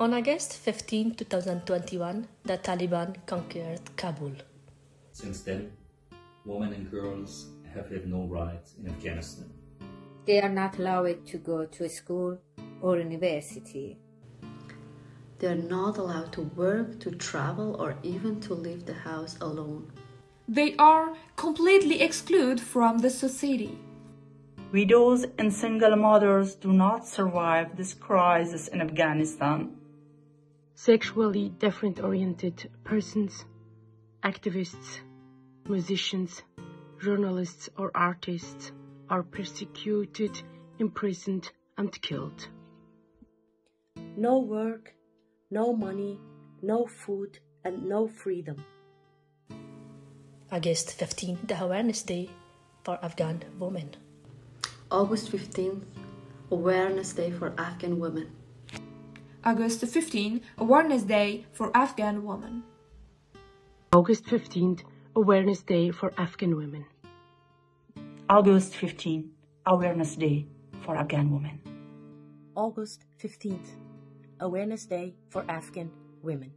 On August 15, 2021, the Taliban conquered Kabul. Since then, women and girls have had no rights in Afghanistan. They are not allowed to go to school or university. They are not allowed to work, to travel, or even to leave the house alone. They are completely excluded from the society. Widows and single mothers do not survive this crisis in Afghanistan. Sexually different oriented persons, activists, musicians, journalists, or artists are persecuted, imprisoned, and killed. No work, no money, no food, and no freedom. August 15, the Awareness Day for Afghan women. August 15th, Awareness Day for Afghan women. August 15, Awareness Day for Afghan women. August 15th, Awareness Day for Afghan women. August 15, Awareness Day for Afghan women. August 15th, Awareness Day for Afghan women.